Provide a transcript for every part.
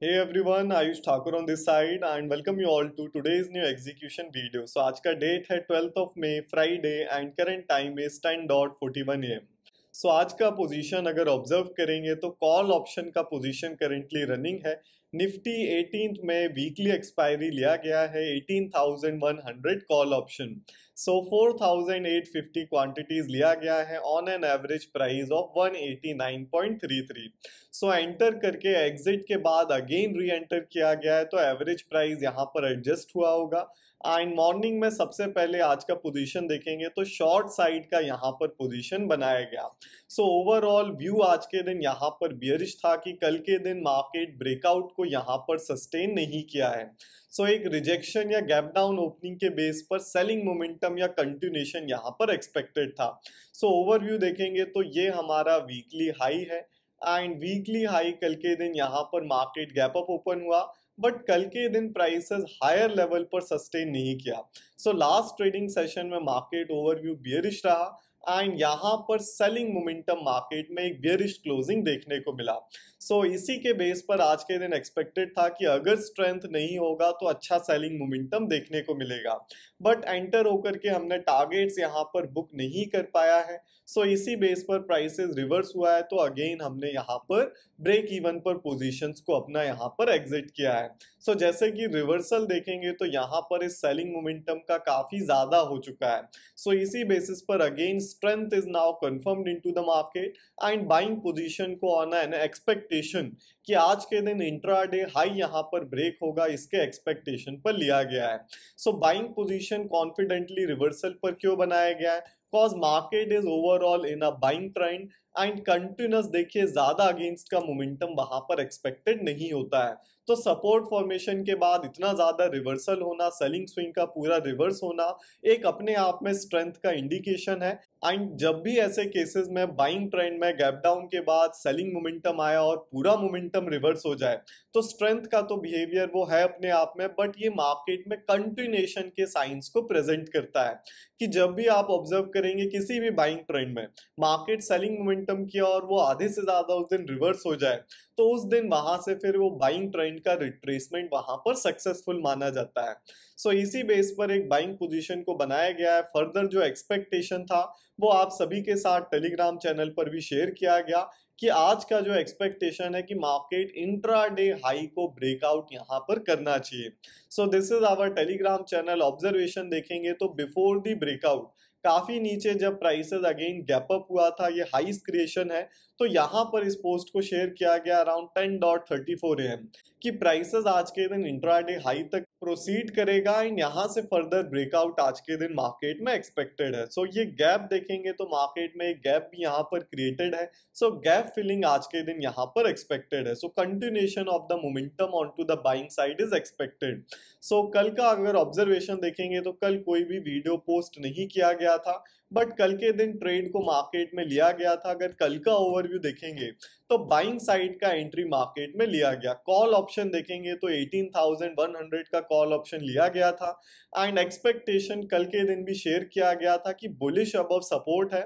Hey everyone, Ayush Thakur on this side and welcome you all to today's new execution video. So आज का date है 12th of May, Friday and current time is 10.41 am. सो आज का position अगर observe करेंगे तो call option का position currently running है। निफ्टी एटीन में वीकली एक्सपायरी लिया गया है 18,100 कॉल ऑप्शन सो 4,850 क्वांटिटीज लिया गया है on an average price of 189.33 so enter करके एग्जिट के बाद अगेन री एंटर किया गया है तो एवरेज प्राइस यहाँ पर एडजस्ट हुआ होगा। एंड मॉर्निंग में सबसे पहले आज का पोजीशन देखेंगे तो शॉर्ट साइड का यहाँ पर पोजीशन बनाया गया। सो ओवरऑल व्यू आज के दिन यहाँ पर बियरिश था कि कल के दिन मार्केट ब्रेकआउट को यहाँ पर सस्टेन नहीं किया है। सो so, एक रिजेक्शन या गैप डाउन ओपनिंग के बेस पर सेलिंग मोमेंटम या कंटिन्यूशन यहाँ पर एक्सपेक्टेड था। सो so, ओवरव्यू देखेंगे तो ये हमारा वीकली हाई है। एंड वीकली हाई कल के दिन यहाँ पर मार्केट गैप अप ओपन हुआ। बट कल के दिन प्राइसेस हायर लेवल पर सस्टेन नहीं किया। सो लास्ट ट्रेडिंग सेशन में मार्केट ओवरव्यू बियरिश रहा। एंड यहाँ पर सेलिंग मोमेंटम मार्केट में एक बियरिश क्लोजिंग देखने को मिला। सो so, इसी के बेस पर आज के दिन एक्सपेक्टेड था कि अगर स्ट्रेंथ नहीं होगा तो अच्छा सेलिंग मोमेंटम देखने को मिलेगा। बट एंटर होकर के हमने टारगेट्स यहाँ पर बुक नहीं कर पाया है। सो so, इसी बेस पर प्राइसेस रिवर्स हुआ है तो अगेन हमने यहाँ पर ब्रेक इवन पर पोजीशंस को अपना यहाँ पर एग्जिट किया है। सो so, जैसे कि रिवर्सल देखेंगे तो यहाँ पर इस सेलिंग मोमेंटम का काफ़ी ज़्यादा हो चुका है। सो so, इसी बेसिस पर again strength is now confirmed into the market and buying position को on an expectation कि आज के दिन इंट्राडे हाई यहाँ पर ब्रेक होगा इसके एक्सपेक्टेशन पर लिया गया है so buying position confidently reversal पर क्यों बनाया गया है cause market is overall in a buying trend and continues देखिए, ज़्यादा अगेंस्ट का मोमेंटम वहाँ पर एक्सपेक्टेड नहीं होता है। तो सपोर्ट फॉर्मेशन के बाद इतना ज़्यादा रिवर्सल होना सेलिंग स्विंग का पूरा रिवर्स होना, एक अपने आप में स्ट्रेंथ का इंडिकेशन है। एंड जब भी ऐसे केसेस में बाइंग ट्रेंड में गैप डाउन के बाद सेलिंग मोमेंटम आया और पूरा मोमेंटम रिवर्स हो जाए तो स्ट्रेंथ का तो बिहेवियर वो है अपने आप में बट ये मार्केट में कंटिन्यूएशन के साइंस को प्रेजेंट करता है। कि जब भी आप ऑब्ज़र्व करेंगे किसी भी बाइंग ट्रेंड में मार्केट सेलिंग मोमेंटम किया और वो आधे से ज़्यादा उस दिन रिवर्स हो जाए तो उस दिन वहाँ से फिर वो बाइंग ट्रेंड का रिट्रेसमेंट वहाँ पर सक्सेसफुल माना जाता है। सो so, इसी बेस पर एक बाइंग पोजीशन को बनाया गया है। फर्दर जो एक्सपेक्टेशन था वो आप सभी के साथ टेलीग्राम चैनल पर भी शेयर किया गया कि आज का जो एक्सपेक्टेशन है कि मार्केट इंट्रा डे हाई को ब्रेकआउट यहाँ पर करना चाहिए। So this is our Telegram channel observation देखेंगे तो बिफोर दी ब्रेकआउट काफ़ी नीचे जब प्राइसेस अगेन गैप अप हुआ था ये हाइस क्रिएशन है तो यहाँ पर इस पोस्ट को शेयर किया गया around ten dot thirty four am कि प्राइसेस आज के दिन इंट्राडे हाई तक प्रोसीड करेगा एंड यहाँ से फर्दर ब्रेकआउट आज के दिन मार्केट में एक्सपेक्टेड है। सो so, ये गैप देखेंगे तो मार्केट में एक गैप भी यहाँ पर क्रिएटेड है। सो गैप फिलिंग आज के दिन यहाँ पर एक्सपेक्टेड है। So continuation of the momentum onto the buying side is expected so कल का अगर ऑब्जर्वेशन देखेंगे तो कल कोई भी वीडियो पोस्ट नहीं किया गया था। बट कल के दिन ट्रेड को मार्केट में लिया गया था। अगर कल का ओवरव्यू देखेंगे तो बाइंग साइड का एंट्री मार्केट में लिया गया। कॉल ऑप्शन देखेंगे तो 18,100 का कॉल ऑप्शन लिया गया था। एंड एक्सपेक्टेशन कल के दिन भी शेयर किया गया था कि बुलिश अबव सपोर्ट है।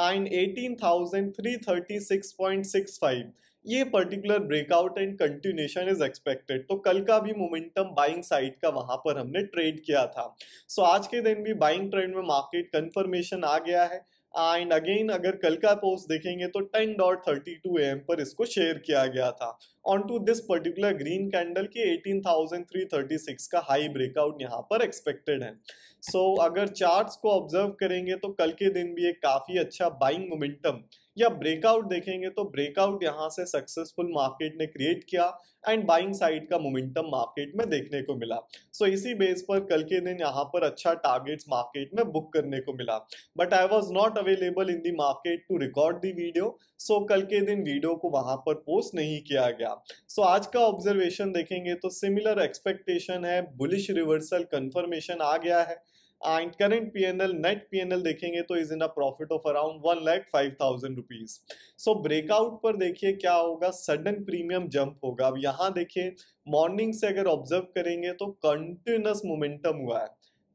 एंड 18,336.65 ये particular breakout and continuation is expected तो कल का भी मोमेंटम बाइंग साइड का वहाँ पर हमने ट्रेड किया था। सो so, आज के दिन भी बाइंग ट्रेंड में मार्केट कंफर्मेशन आ गया है। एंड अगेन अगर कल का पोस्ट देखेंगे तो 10 डॉट थर्टी टू एम पर इसको शेयर किया गया था। On to this particular green candle की 18,336 का हाई ब्रेकआउट यहाँ पर एक्सपेक्टेड है। सो so, अगर चार्ट्स को ऑब्ज़र्व करेंगे तो कल के दिन भी एक काफ़ी अच्छा बाइंग मोमेंटम या ब्रेकआउट देखेंगे तो ब्रेकआउट यहाँ से सक्सेसफुल मार्केट ने क्रिएट किया एंड बाइंग साइड का मोमेंटम मार्केट में देखने को मिला। सो so, इसी बेस पर कल के दिन यहाँ पर अच्छा टारगेट्स मार्केट में बुक करने को मिला। But I was not available in the market to record the video so कल के दिन वीडियो को वहाँ पर पोस्ट नहीं किया गया। सो so, आज का ऑब्जर्वेशन देखेंगे तो सिमिलर एक्सपेक्टेशन है बुलिश रिवर्सल कन्फर्मेशन आ गया है। And current PNL net PNL देखेंगे तो is in profit of around one lakh five thousand rupees so breakout पर देखिए क्या होगा सडन प्रीमियम जंप होगा। अब यहाँ देखिए मॉर्निंग से अगर ऑब्ज़र्व करेंगे तो कंटिन्यूस मोमेंटम हुआ है।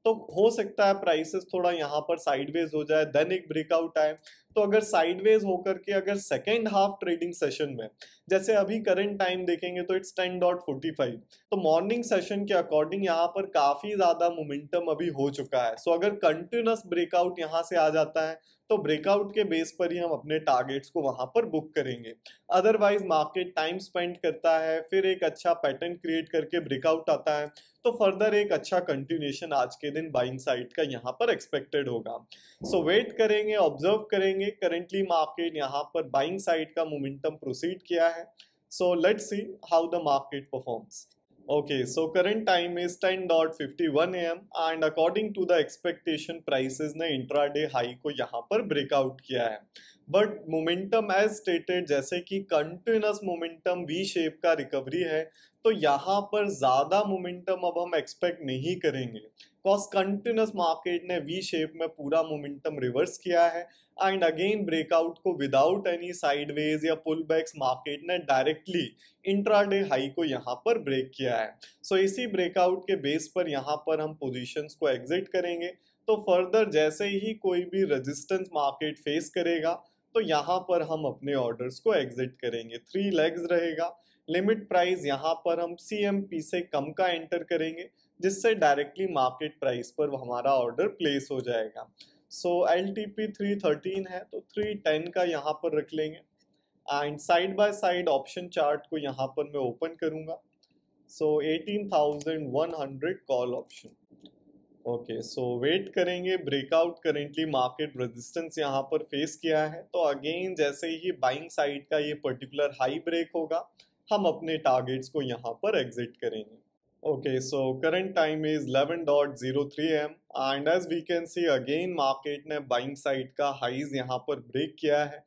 तो हो सकता है प्राइसेस थोड़ा यहाँ पर साइडवेज हो जाए देन एक ब्रेकआउट आए। तो अगर साइडवेज होकर के अगर सेकेंड हाफ़ ट्रेडिंग सेशन में जैसे अभी करंट टाइम देखेंगे तो it's ten dot forty five तो मॉर्निंग सेशन के अकॉर्डिंग यहाँ पर काफ़ी ज़्यादा मोमेंटम अभी हो चुका है। सो so, अगर कंटिन्यूस ब्रेकआउट यहाँ से आ जाता है तो ब्रेकआउट के बेस पर ही हम अपने टारगेट्स को वहाँ पर बुक करेंगे। अदरवाइज़ मार्केट टाइम स्पेंड करता है फिर एक अच्छा पैटर्न क्रिएट करके ब्रेकआउट आता है तो फर्दर एक अच्छा कंटिन्यूशन आज के दिन बाइंग साइड का यहाँ पर एक्सपेक्टेड होगा। सो so, वेट करेंगे ऑब्ज़र्व करेंगे करेंटली मार्केट यहाँ पर बाइंग साइड का मोमेंटम प्रोसीड किया है। So let's see how the market performs Okay, so current time is 10.51 am and according to the expectation prices ने intraday high को यहाँ पर breakout किया है। बट मोमेंटम एज स्टेटेड जैसे कि कंटिन्यूस मोमेंटम वी शेप का रिकवरी है तो यहाँ पर ज़्यादा मोमेंटम अब हम एक्सपेक्ट नहीं करेंगे। कॉस कंटिन्यूस मार्केट ने वी शेप में पूरा मोमेंटम रिवर्स किया है। एंड अगेन ब्रेकआउट को विदाउट एनी साइडवेज या पुल बैक्स मार्केट ने डायरेक्टली इंट्राडे हाई को यहाँ पर ब्रेक किया है। सो so, इसी ब्रेकआउट के बेस पर यहाँ पर हम पोजीशंस को एग्जिट करेंगे। तो फर्दर जैसे ही कोई भी रेजिस्टेंस मार्केट फेस करेगा तो यहाँ पर हम अपने ऑर्डर्स को एग्जिट करेंगे। थ्री लेग्स रहेगा। लिमिट प्राइस यहाँ पर हम सीएमपी से कम का एंटर करेंगे जिससे डायरेक्टली मार्केट प्राइस पर हमारा ऑर्डर प्लेस हो जाएगा। So L T P three thirteen है तो थ्री टेन का यहाँ पर रख लेंगे। And side by side option chart को यहाँ पर मैं ओपन करूँगा। So eighteen thousand one hundred call option okay so wait करेंगे ब्रेकआउट करेंटली मार्केट रेजिस्टेंस यहाँ पर फेस किया है। तो अगेन जैसे ही बाइंग साइड का ये पर्टिकुलर हाई ब्रेक होगा, हम अपने टारगेट्स को यहाँ पर एग्जिट करेंगे। Okay, so current time is 11.03 am and as we can see again market ने buying side का highs यहाँ पर break किया है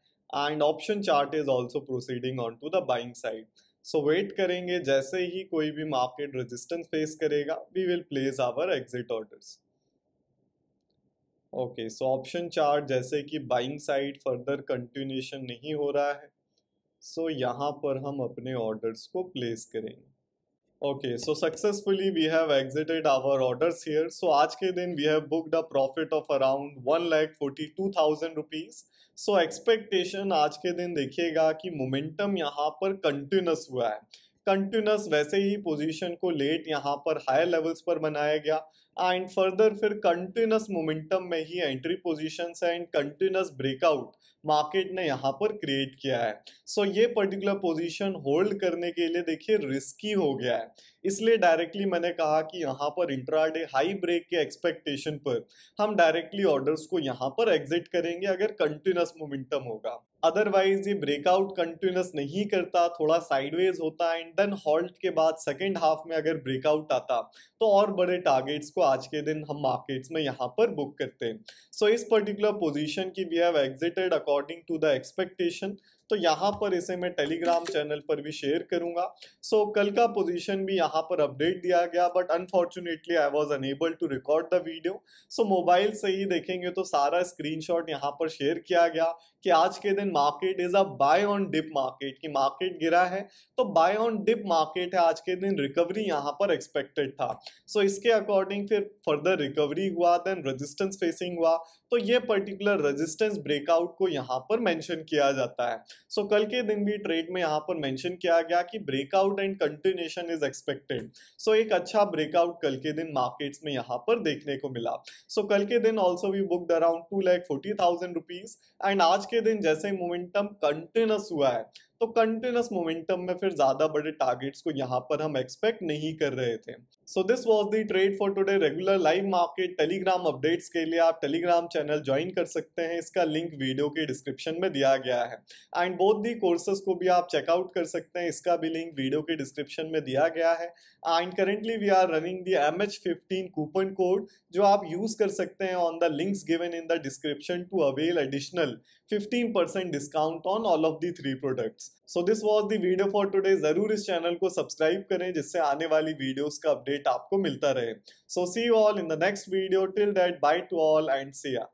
and option chart is also proceeding on to the buying side. So wait करेंगे जैसे ही कोई भी market resistance face करेगा we will place our exit orders. Okay, so option chart जैसे कि buying side further continuation नहीं हो रहा है so यहाँ पर हम अपने orders को place करेंगे okay so successfully we have exited our orders here so आज के दिन we have book the profit of around one lakh forty two thousand rupees so expectation आज के दिन देखिएगा कि मोमेंटम यहाँ पर कंटिन्यूस हुआ है। कंटिन्यूस वैसे ही पोजिशन को लेट यहाँ पर हायर लेवल्स पर बनाया गया। एंड फर्दर फिर कंटिन्यूस मोमेंटम में ही एंट्री पोजिशन है एंड कंटिन्यूस ब्रेकआउट मार्केट ने यहाँ पर क्रिएट किया है। सो so, ये पर्टिकुलर पोजीशन होल्ड करने के लिए देखिए रिस्की हो गया है। इसलिए डायरेक्टली मैंने कहा कि यहाँ पर इंट्राडे हाई ब्रेक के एक्सपेक्टेशन पर हम डायरेक्टली ऑर्डर्स को यहाँ पर एग्जिट करेंगे अगर कंटिन्यूस मोमेंटम होगा। अदरवाइज़ ये ब्रेकआउट कंटिन्यूस नहीं करता थोड़ा साइडवेज होता एंड देन हॉल्ट के बाद सेकेंड हाफ़ में अगर ब्रेकआउट आता तो और बड़े टारगेट्स को आज के दिन हम मार्केट्स में यहाँ पर बुक करते हैं। सो so, इस पर्टिकुलर पोजीशन की we have exited according to the expectation तो यहाँ पर इसे मैं टेलीग्राम चैनल पर भी शेयर करूँगा। सो so, कल का पोजीशन भी यहाँ पर अपडेट दिया गया but unfortunately I was unable to record the video so mobile से ही देखेंगे तो सारा स्क्रीनशॉट यहाँ पर शेयर किया गया कि आज के दिन market is a buy on dip market की मार्केट गिरा है तो बाय ऑन डिप मार्केट है आज के दिन रिकवरी यहाँ पर एक्सपेक्टेड था। सो so, इसके अकॉर्डिंग फिर फर्दर रिकवरी हुआ देन रेजिस्टेंस फेसिंग हुआ तो ये पर्टिकुलर रेजिस्टेंस ब्रेकआउट को यहाँ पर मेंशन किया जाता है। सो so, कल के दिन भी ट्रेड में यहाँ पर मेंशन किया गया कि breakout and continuation is expected so एक अच्छा ब्रेकआउट कल के दिन मार्केट्स में यहाँ पर देखने को मिला। सो so, कल के दिन also we booked around two lakh forty thousand rupees and आज के दिन जैसे मोमेंटम कंटिन्यूस हुआ है तो कंटिन्यूस मोमेंटम में फिर ज़्यादा बड़े टारगेट्स को यहाँ पर हम एक्सपेक्ट नहीं कर रहे थे। So this was the trade for today regular live market Telegram updates के लिए आप टेलीग्राम चैनल ज्वाइन कर सकते हैं। इसका लिंक वीडियो के डिस्क्रिप्शन में दिया गया है। एंड बोथ दी कोर्सेज को भी आप चेकआउट कर सकते हैं। इसका भी लिंक वीडियो के डिस्क्रिप्शन में दिया गया है। And currently we are running the M H fifteen coupon code जो आप यूज़ कर सकते हैं on the links given in the description to avail additional 15% discount on all of the three products so this was the video for today ज़रूर इस channel को subscribe करें, जिससे आने वाली वीडियोज़ का अपडेट आपको मिलता रहे। So see all in the next video till that bye to all and see ya